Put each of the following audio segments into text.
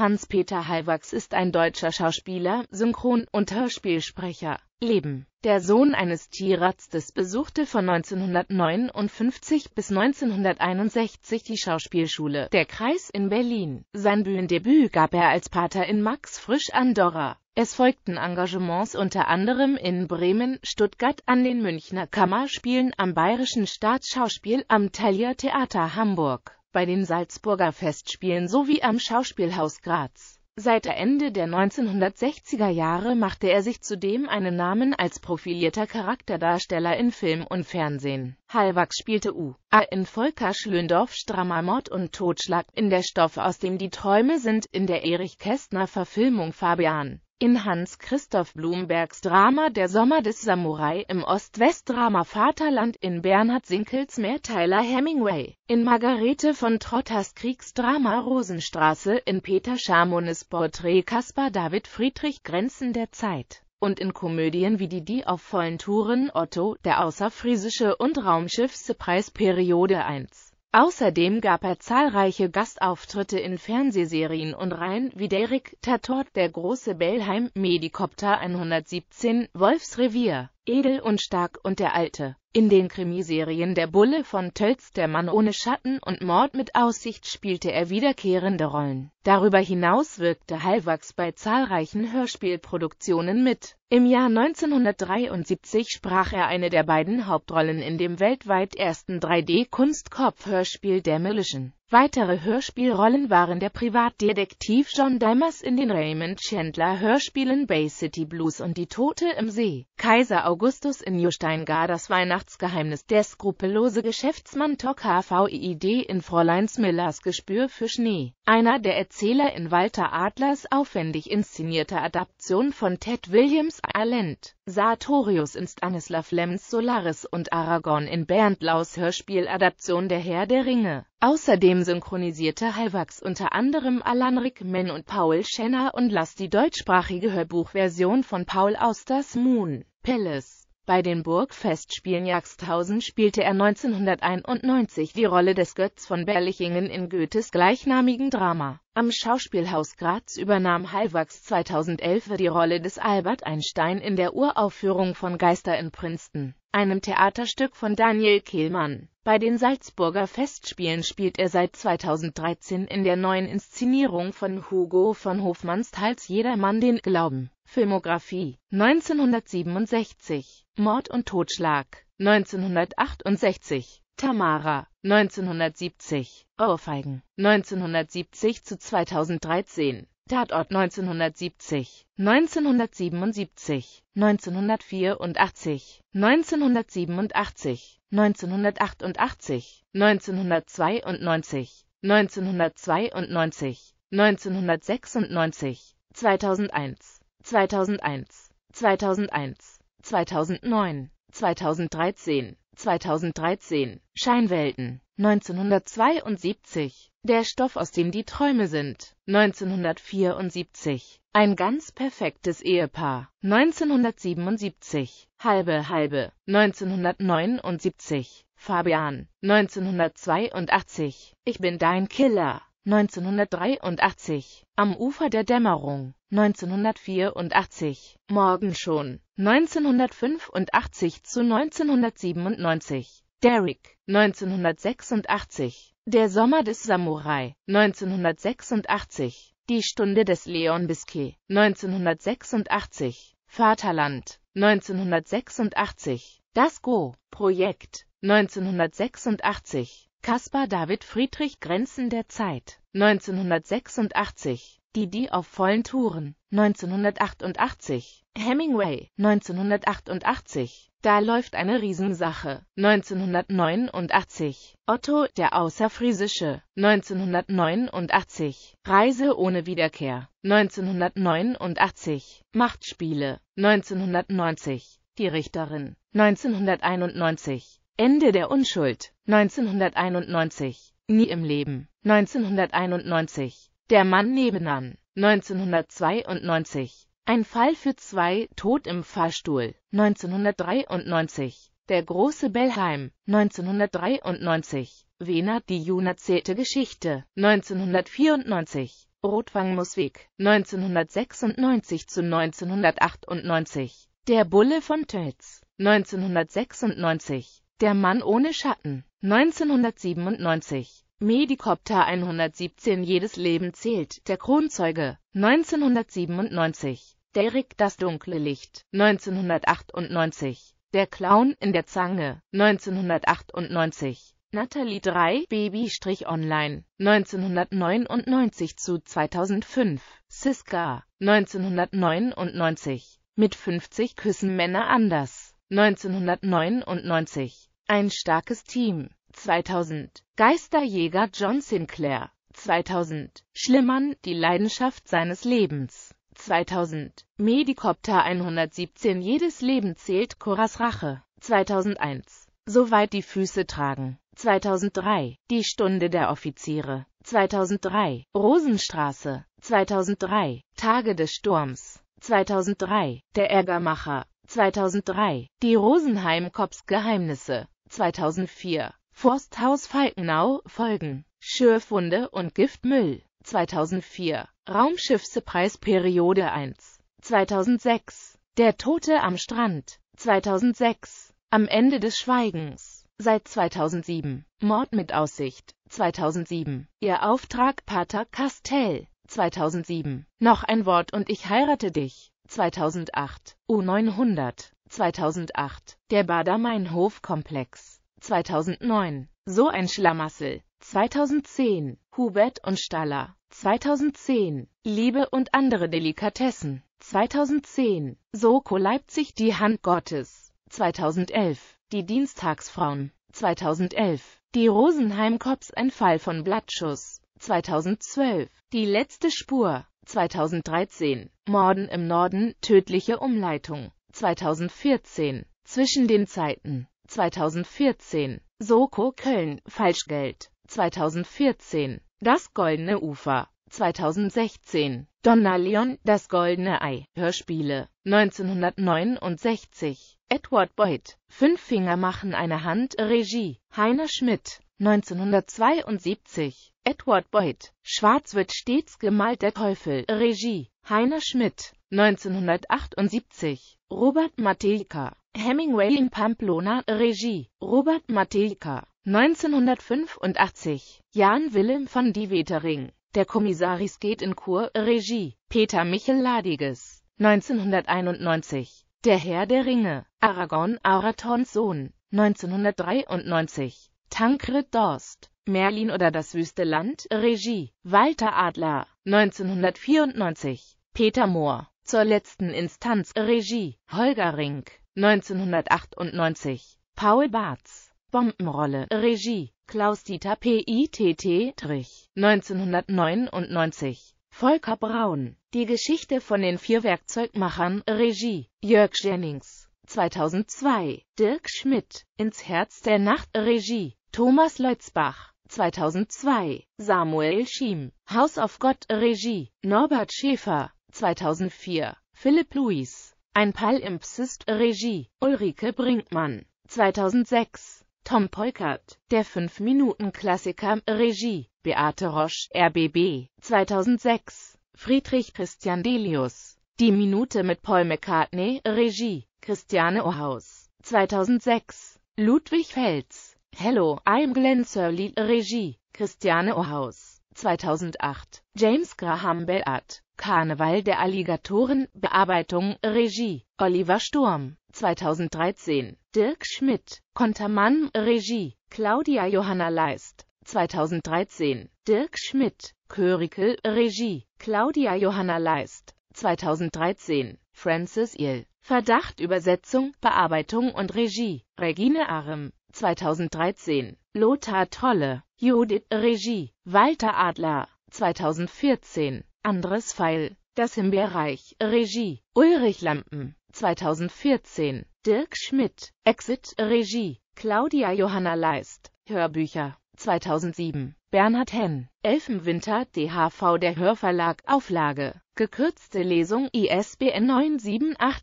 Hans-Peter Hallwachs ist ein deutscher Schauspieler, Synchron- und Hörspielsprecher. Leben Der Sohn eines Tierarztes besuchte von 1959 bis 1961 die Schauspielschule Der Kreis in Berlin. Sein Bühnendebüt gab er als Pater in Max Frisch Andorra. Es folgten Engagements unter anderem in Bremen, Stuttgart, an den Münchner Kammerspielen, am Bayerischen Staatsschauspiel, am Thalia Theater Hamburg bei den Salzburger Festspielen sowie am Schauspielhaus Graz. Seit Ende der 1960er Jahre machte er sich zudem einen Namen als profilierter Charakterdarsteller in Film und Fernsehen. Hallwachs spielte U.A. in Volker Schlöndorffs Drama Mord und Totschlag, in der Stoff aus dem die Träume sind, in der Erich Kästner Verfilmung Fabian in Hans-Christoph Blumbergs Drama Der Sommer des Samurai, im Ost-West-Drama Vaterland in Bernhard Sinkels Mehrteiler Hemingway, in Margarete von Trotters Kriegsdrama Rosenstraße, in Peter Schamones Porträt Caspar David Friedrich Grenzen der Zeit und in Komödien wie die Die auf vollen Touren Otto, der Außerfriesische und Raumschiff Surprise Periode 1. Außerdem gab er zahlreiche Gastauftritte in Fernsehserien und Reihen wie Derek Tatort, Der große Bellheim, Medikopter 117, Wolfsrevier, Edel und Stark und Der Alte. In den Krimiserien Der Bulle von Tölz, Der Mann ohne Schatten und Mord mit Aussicht spielte er wiederkehrende Rollen. Darüber hinaus wirkte Hallwachs bei zahlreichen Hörspielproduktionen mit. Im Jahr 1973 sprach er eine der beiden Hauptrollen in dem weltweit ersten 3D-Kunstkopf-Hörspiel Demolition. Weitere Hörspielrollen waren der Privatdetektiv John Dimmers in den Raymond Chandler Hörspielen Bay City Blues und Die Tote im See, Kaiser Augustus in Justein gar das Weihnachtsgeheimnis, der skrupellose Geschäftsmann Tok HVID in Fräuleins Millers Gespür für Schnee, einer der Erzähler in Walter Adlers aufwendig inszenierter Adaption von Ted Williams Alent, Sartorius in Stanislav Lems Solaris und Aragorn in Bernd Laus Hörspieladaption Der Herr der Ringe Außerdem synchronisierte Hallwachs unter anderem Alan Rickman und Paul Schenner und las die deutschsprachige Hörbuchversion von Paul Austers Moon Palace. Bei den Burgfestspielen Jagsthausen spielte er 1991 die Rolle des Götz von Berlichingen in Goethes gleichnamigen Drama. Am Schauspielhaus Graz übernahm Hallwachs 2011 die Rolle des Albert Einstein in der Uraufführung von Geister in Princeton, einem Theaterstück von Daniel Kehlmann. Bei den Salzburger Festspielen spielt er seit 2013 in der neuen Inszenierung von Hugo von Hofmannsthals Jedermann den Glauben. Filmografie 1967 Mord und Totschlag 1968 Tamara 1970 Ohrfeigen 1970 zu 2013 Tatort 1970, 1977, 1984, 1987, 1988, 1992, 1992, 1996, 2001, 2001, 2001, 2009, 2013, 2013, Scheinwelten, 1972, Der Stoff, aus dem die Träume sind, 1974, Ein ganz perfektes Ehepaar, 1977, Halbe Halbe, 1979, Fabian, 1982, Ich bin dein Killer, 1983, Am Ufer der Dämmerung, 1984, Morgen schon, 1985 zu 1997, Derrick, 1986, Der Sommer des Samurai, 1986, Die Stunde des Leon Bisquet, 1986, Vaterland, 1986, Das Go-Projekt, 1986, Caspar David Friedrich Grenzen der Zeit, 1986, Die Die auf vollen Touren, 1988, Hemingway, 1988, Da läuft eine Riesensache, 1989, Otto, der Außerfriesische, 1989, Reise ohne Wiederkehr, 1989, Machtspiele, 1990, Die Richterin, 1991, Ende der Unschuld, 1991, Nie im Leben, 1991, Der Mann nebenan, 1992, Ein Fall für zwei, Tod im Fahrstuhl, 1993, Der große Bellheim, 1993, Wiener Die Jun erzählte Geschichte, 1994, Rotwang-Musweg, 1996 zu 1998. Der Bulle von Tölz, 1996. Der Mann ohne Schatten, 1997. Medikopter 117 Jedes Leben zählt, der Kronzeuge, 1997. Derrick das dunkle Licht, 1998. Der Clown in der Zange, 1998. Natalie 3, Baby-Online, 1999 zu 2005. Siska, 1999. Mit 50 küssen Männer anders, 1999. Ein starkes Team, 2000. Geisterjäger John Sinclair, 2000. Schlimmern, die Leidenschaft seines Lebens, 2000. Medikopter 117 Jedes Leben zählt Koras Rache, 2001. Soweit die Füße tragen, 2003. Die Stunde der Offiziere, 2003. Rosenstraße, 2003. Tage des Sturms, 2003. Der Ärgermacher, 2003. Die Rosenheim Cops Geheimnisse, 2004. Forsthaus Falkenau, Folgen, Schürfwunde und Giftmüll, 2004. Raumschiffspreis Periode 1, 2006. Der Tote am Strand, 2006. Am Ende des Schweigens, seit 2007. Mord mit Aussicht, 2007. Ihr Auftrag Pater Castell, 2007. Noch ein Wort und ich heirate dich, 2008. U900, 2008. Der Bader-Meinhof-Komplex, 2009. So ein Schlamassel. 2010. Hubert und Staller. 2010. Liebe und andere Delikatessen. 2010. Soko Leipzig Die Hand Gottes. 2011. Die Dienstagsfrauen. 2011. Die Rosenheim Cops Ein Fall von Blattschuss. 2012. Die letzte Spur. 2013. Morden im Norden. Tödliche Umleitung. 2014. Zwischen den Zeiten. 2014. Soko Köln, Falschgeld. 2014. Das Goldene Ufer. 2016. Donna Leon, Das Goldene Ei. Hörspiele. 1969. Edward Boyd. Fünf Finger machen eine Hand. Regie. Heiner Schmidt. 1972. Edward Boyd. Schwarz wird stets gemalt. Der Teufel. Regie. Heiner Schmidt. 1978. Robert Matejka. Hemingway in Pamplona, Regie, Robert Matejka, 1985, Jan Willem van die Wetering, Der Kommissaris geht in Kur, Regie, Peter Michel-Ladiges, 1991, Der Herr der Ringe, Aragorn Aratons Sohn, 1993, Tancred Dorst, Merlin oder das wüste Land, Regie, Walter Adler, 1994, Peter Mohr, Zur letzten Instanz, Regie, Holger Rink, 1998. Paul Barz. Bombenrolle. Regie. Klaus-Dieter P.I.T.T. Trich. 1999. Volker Braun. Die Geschichte von den vier Werkzeugmachern. Regie. Jörg Jennings. 2002. Dirk Schmidt. Ins Herz der Nacht. Regie. Thomas Leutzbach. 2002. Samuel Schiem. Haus auf Gott. Regie. Norbert Schäfer. 2004. Philipp Louis. Ein Palimpsest, Regie, Ulrike Brinkmann, 2006. Tom Peukert, der 5-Minuten-Klassiker, Regie, Beate Roche, RBB, 2006. Friedrich Christian Delius, Die Minute mit Paul McCartney, Regie, Christiane Ohaus, 2006. Ludwig Fels, Hello, I'm Glenn Surley, Regie, Christiane Ohaus, 2008. James Graham Bellart, Karneval der Alligatoren, Bearbeitung, Regie, Oliver Sturm, 2013, Dirk Schmidt, Kontermann, Regie, Claudia Johanna Leist, 2013, Dirk Schmidt, Körikel, Regie, Claudia Johanna Leist, 2013, Francis Ill, Verdacht Übersetzung, Bearbeitung und Regie, Regine Arem, 2013, Lothar Tolle, Judith, Regie, Walter Adler, 2014, Andres Pfeil, Das Himbeerreich, Regie, Ulrich Lampen, 2014, Dirk Schmidt, Exit, Regie, Claudia Johanna Leist, Hörbücher, 2007, Bernhard Henn, Elfenwinter, DHV Der Hörverlag, Auflage, gekürzte Lesung ISBN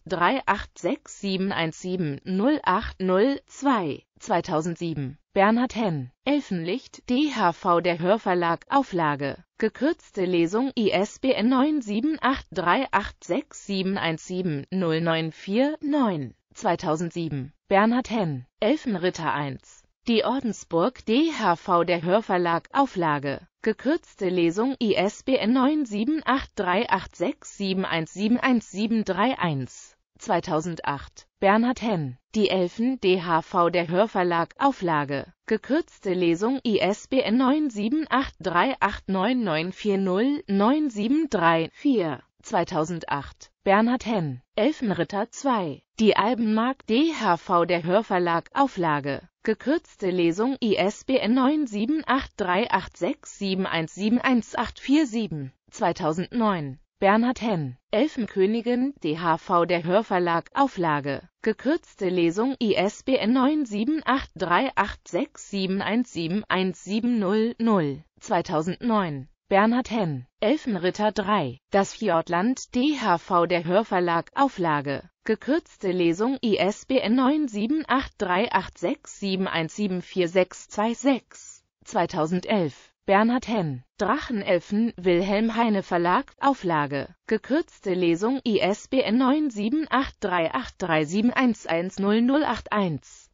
9783867170802, 2007 Bernhard Henn. Elfenlicht, DHV Der Hörverlag, Auflage. Gekürzte Lesung ISBN 9783867170949 2007. Bernhard Henn. Elfenritter 1. Die Ordensburg DHV Der Hörverlag, Auflage. Gekürzte Lesung ISBN 9783867171731 2008. Bernhard Henn. Die Elfen DHV Der Hörverlag Auflage. Gekürzte Lesung ISBN 9783899409734 2008. Bernhard Henn. Elfenritter 2. Die Albenmark DHV Der Hörverlag Auflage. Gekürzte Lesung ISBN 9783867171847 2009. Bernhard Henn. Elfenkönigin DHV Der Hörverlag Auflage. Gekürzte Lesung ISBN 9783867171700 2009. Bernhard Henn. Elfenritter 3. Das Fjordland DHV Der Hörverlag Auflage. Gekürzte Lesung ISBN 9783867174626 2011. Bernhard Henn. Drachenelfen Wilhelm Heine Verlag Auflage. Gekürzte Lesung ISBN 9783837110081